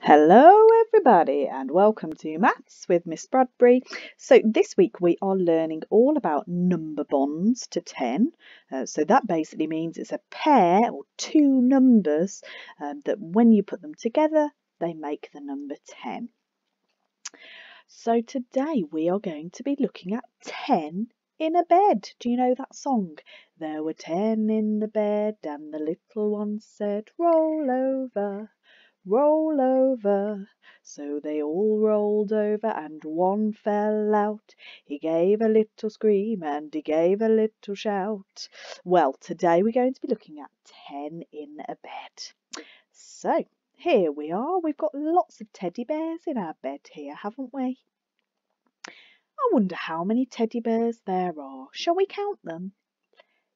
Hello, everybody, and welcome to Maths with Miss Bradbury. So, this week we are learning all about number bonds to 10. Uh, so, that basically means it's a pair or two numbers um, that when you put them together, they make the number 10. So, today we are going to be looking at 10 in a bed. Do you know that song? There were 10 in the bed, and the little one said, Roll over roll over. So they all rolled over and one fell out. He gave a little scream and he gave a little shout. Well, today we're going to be looking at 10 in a bed. So here we are. We've got lots of teddy bears in our bed here, haven't we? I wonder how many teddy bears there are. Shall we count them?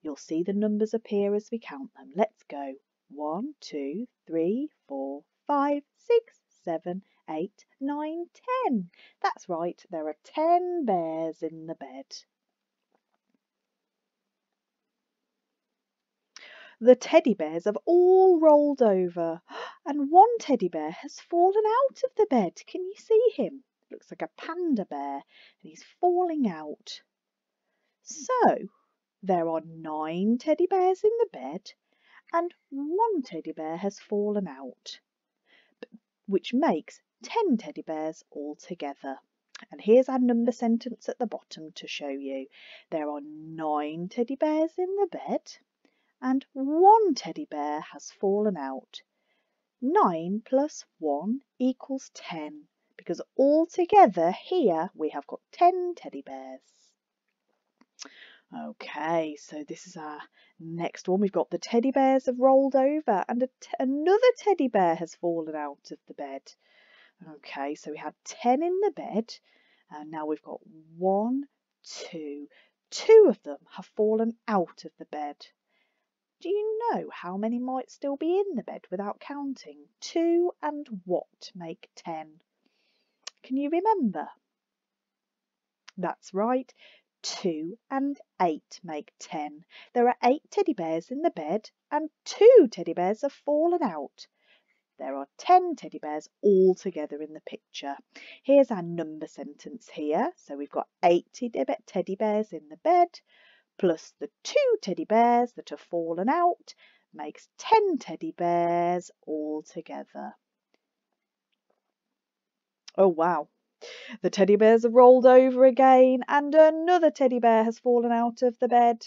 You'll see the numbers appear as we count them. Let's go. One, two, three, four, five, six, seven, eight, nine, ten. That's right, there are ten bears in the bed. The teddy bears have all rolled over, and one teddy bear has fallen out of the bed. Can you see him? Looks like a panda bear, and he's falling out. So, there are nine teddy bears in the bed, and one teddy bear has fallen out which makes 10 teddy bears altogether. And here's our number sentence at the bottom to show you. There are nine teddy bears in the bed and one teddy bear has fallen out. 9 plus 1 equals 10 because altogether here we have got 10 teddy bears. Okay, so this is our next one. We've got the teddy bears have rolled over and another teddy bear has fallen out of the bed. Okay, so we had 10 in the bed and now we've got one, two. Two of them have fallen out of the bed. Do you know how many might still be in the bed without counting? Two and what make 10? Can you remember? That's right, 2 and 8 make 10. There are 8 teddy bears in the bed and 2 teddy bears have fallen out. There are 10 teddy bears all together in the picture. Here's our number sentence here. So we've got 8 teddy bears in the bed plus the 2 teddy bears that have fallen out makes 10 teddy bears all together. Oh wow, the teddy bears have rolled over again and another teddy bear has fallen out of the bed.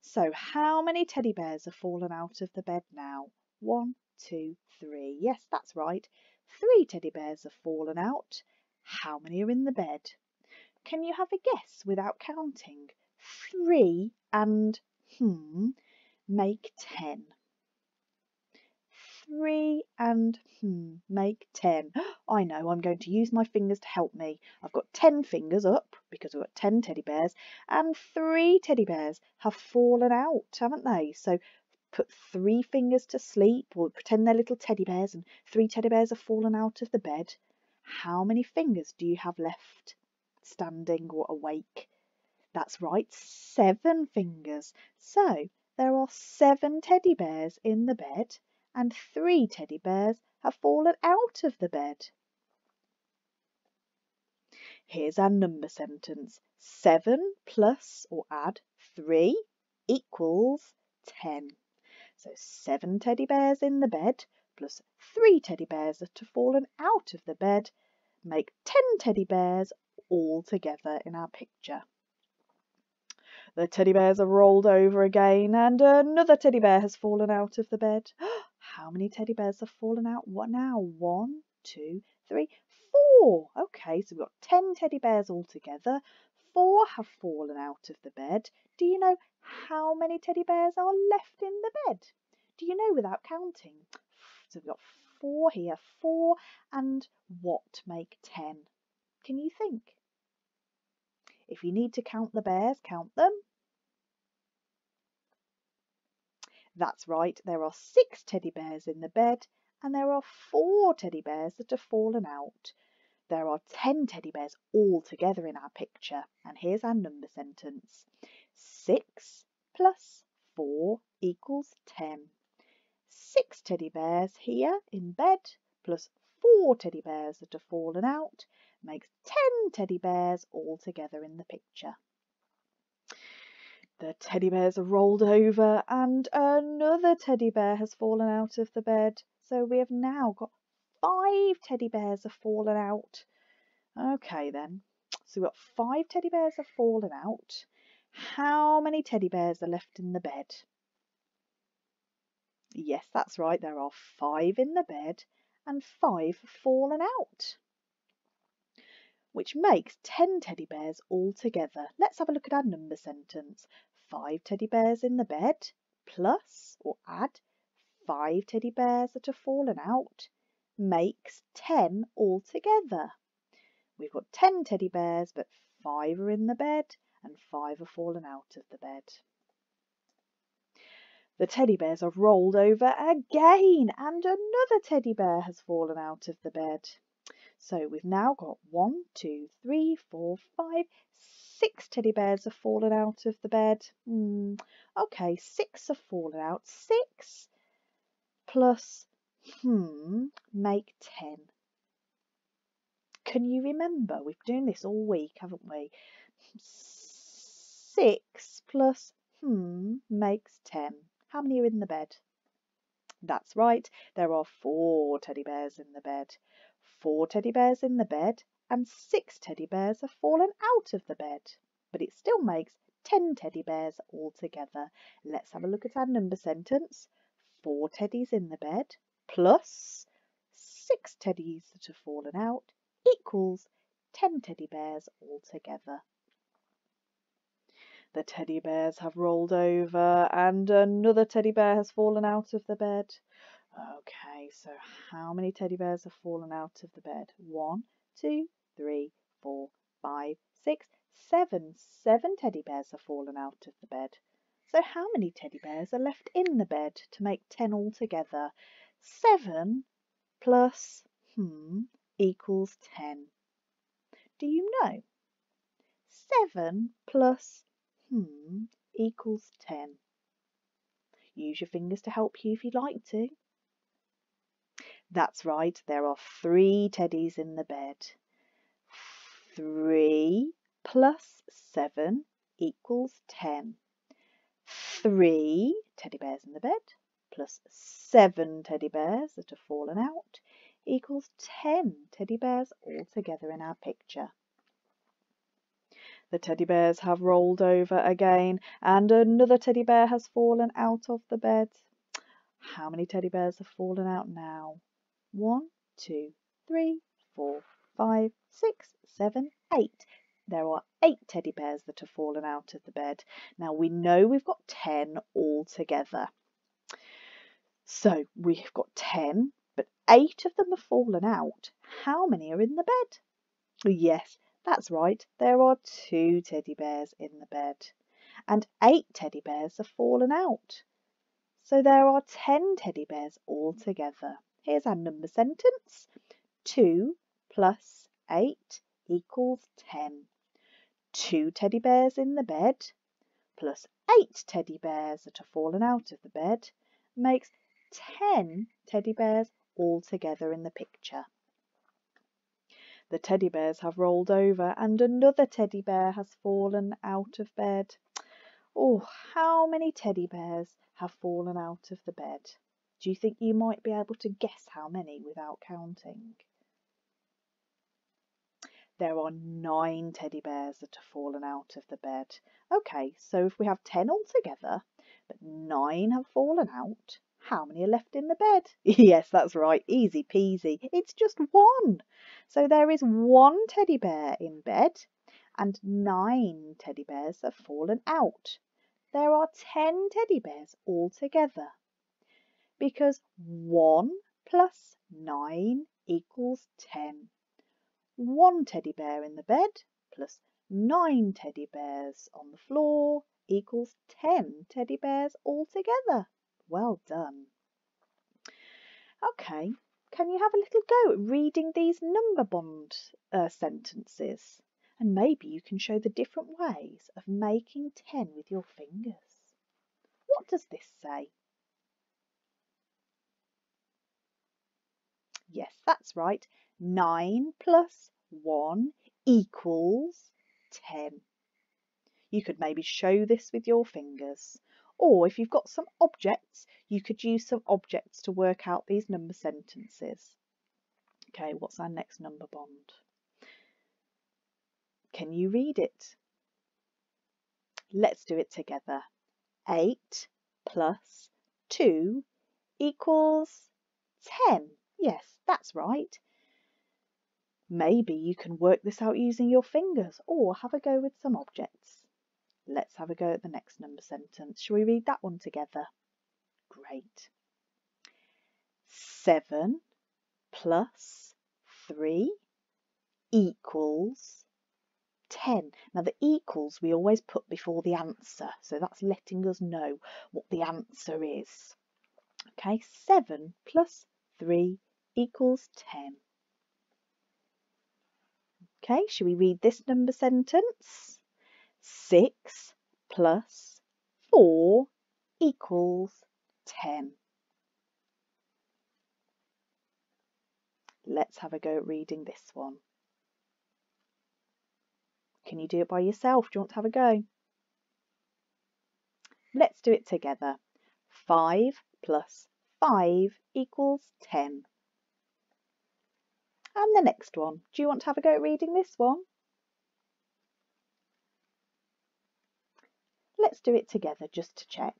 So how many teddy bears have fallen out of the bed now? One, two, three. Yes, that's right. Three teddy bears have fallen out. How many are in the bed? Can you have a guess without counting? Three and hmm make ten three and hmm, make ten. I know, I'm going to use my fingers to help me. I've got ten fingers up because we've got ten teddy bears and three teddy bears have fallen out, haven't they? So put three fingers to sleep or pretend they're little teddy bears and three teddy bears have fallen out of the bed. How many fingers do you have left standing or awake? That's right, seven fingers. So there are seven teddy bears in the bed and three teddy bears have fallen out of the bed. Here's our number sentence. 7 plus or add 3 equals 10. So 7 teddy bears in the bed plus 3 teddy bears that have fallen out of the bed make 10 teddy bears all together in our picture. The teddy bears have rolled over again and another teddy bear has fallen out of the bed. Oh, How many teddy bears have fallen out? What now? One, two, three, four. Okay, so we've got 10 teddy bears altogether. Four have fallen out of the bed. Do you know how many teddy bears are left in the bed? Do you know without counting? So we've got four here, four and what make 10? Can you think? If you need to count the bears, count them. That's right, there are six teddy bears in the bed and there are four teddy bears that have fallen out. There are ten teddy bears all together in our picture and here's our number sentence. Six plus four equals ten. Six teddy bears here in bed plus four teddy bears that have fallen out makes 10 teddy bears all together in the picture. The teddy bears have rolled over and another teddy bear has fallen out of the bed. So we have now got five teddy bears have fallen out. Okay then, so we've got five teddy bears have fallen out. How many teddy bears are left in the bed? Yes, that's right, there are five in the bed and five have fallen out which makes 10 teddy bears all together. Let's have a look at our number sentence. 5 teddy bears in the bed plus or add 5 teddy bears that have fallen out makes 10 all together. We've got 10 teddy bears but 5 are in the bed and 5 have fallen out of the bed. The teddy bears have rolled over again and another teddy bear has fallen out of the bed. So we've now got one, two, three, four, five, six teddy bears have fallen out of the bed. Hmm. Okay, six have fallen out. Six plus, hmm, make ten. Can you remember? We've been doing this all week, haven't we? Six plus, hmm, makes ten. How many are in the bed? That's right, there are four teddy bears in the bed four teddy bears in the bed and six teddy bears have fallen out of the bed. But it still makes 10 teddy bears altogether. Let's have a look at our number sentence. Four teddies in the bed plus six teddies that have fallen out equals 10 teddy bears altogether. The teddy bears have rolled over and another teddy bear has fallen out of the bed. Okay, so how many teddy bears have fallen out of the bed? One, two, three, four, five, six, seven. Seven teddy bears have fallen out of the bed. So how many teddy bears are left in the bed to make ten altogether? Seven plus, hmm, equals ten. Do you know? Seven plus, hmm, equals ten. Use your fingers to help you if you'd like to. That's right, there are three teddies in the bed. Three plus seven equals ten. Three teddy bears in the bed plus seven teddy bears that have fallen out equals ten teddy bears all together in our picture. The teddy bears have rolled over again and another teddy bear has fallen out of the bed. How many teddy bears have fallen out now? One, two, three, four, five, six, seven, eight. There are eight teddy bears that have fallen out of the bed. Now we know we've got 10 all together. So we've got 10, but eight of them have fallen out. How many are in the bed? Yes, that's right. There are two teddy bears in the bed. And eight teddy bears have fallen out. So there are 10 teddy bears all together. Here's our number sentence. 2 plus 8 equals 10. Two teddy bears in the bed plus eight teddy bears that have fallen out of the bed makes 10 teddy bears all together in the picture. The teddy bears have rolled over and another teddy bear has fallen out of bed. Oh, how many teddy bears have fallen out of the bed? Do you think you might be able to guess how many without counting? There are nine teddy bears that have fallen out of the bed. Okay, so if we have ten altogether, but nine have fallen out, how many are left in the bed? yes, that's right, easy peasy. It's just one. So there is one teddy bear in bed and nine teddy bears have fallen out. There are ten teddy bears altogether because 1 plus 9 equals 10. One teddy bear in the bed plus 9 teddy bears on the floor equals 10 teddy bears altogether. Well done. Okay, can you have a little go at reading these number bond uh, sentences? And maybe you can show the different ways of making 10 with your fingers. What does this say? Yes, that's right. 9 plus 1 equals 10. You could maybe show this with your fingers. Or if you've got some objects, you could use some objects to work out these number sentences. Okay, what's our next number bond? Can you read it? Let's do it together. 8 plus 2 equals 10. Yes, that's right. Maybe you can work this out using your fingers or have a go with some objects. Let's have a go at the next number sentence. Shall we read that one together? Great. 7 plus 3 equals 10. Now the equals we always put before the answer, so that's letting us know what the answer is. Okay, 7 plus 3 equals 10. Okay, should we read this number sentence? 6 plus 4 equals 10. Let's have a go at reading this one. Can you do it by yourself? Do you want to have a go? Let's do it together. 5 plus 5 equals 10. And the next one. Do you want to have a go at reading this one? Let's do it together just to check.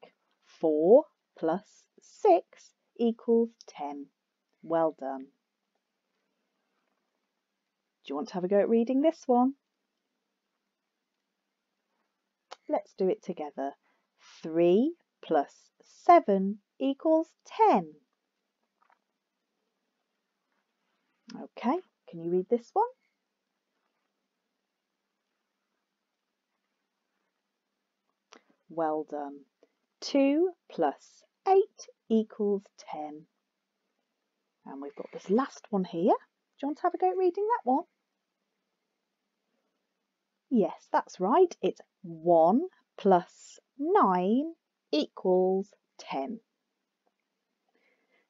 4 plus 6 equals 10. Well done. Do you want to have a go at reading this one? Let's do it together. 3 plus 7 equals 10. Okay, can you read this one? Well done. 2 plus 8 equals 10. And we've got this last one here. Do you want to have a go at reading that one? Yes, that's right. It's 1 plus 9 equals 10.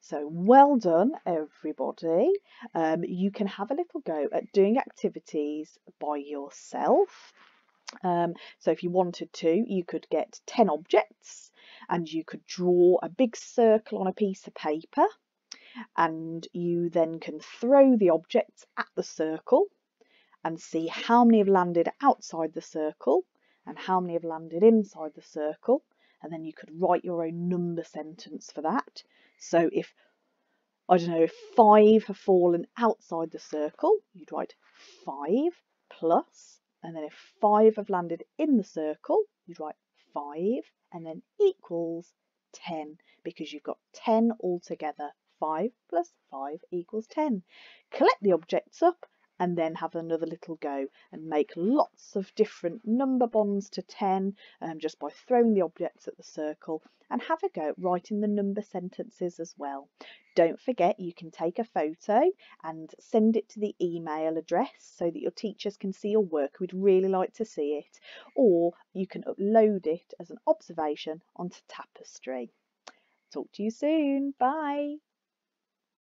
So well done, everybody. Um, you can have a little go at doing activities by yourself. Um, so if you wanted to, you could get 10 objects and you could draw a big circle on a piece of paper and you then can throw the objects at the circle and see how many have landed outside the circle and how many have landed inside the circle and then you could write your own number sentence for that. So if, I don't know, if five have fallen outside the circle, you'd write five plus, and then if five have landed in the circle, you'd write five, and then equals 10, because you've got 10 altogether. 5 plus 5 equals 10. Collect the objects up and then have another little go and make lots of different number bonds to 10 um, just by throwing the objects at the circle and have a go at writing the number sentences as well. Don't forget you can take a photo and send it to the email address so that your teachers can see your work. We'd really like to see it. Or you can upload it as an observation onto Tapestry. Talk to you soon. Bye.